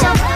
Jump.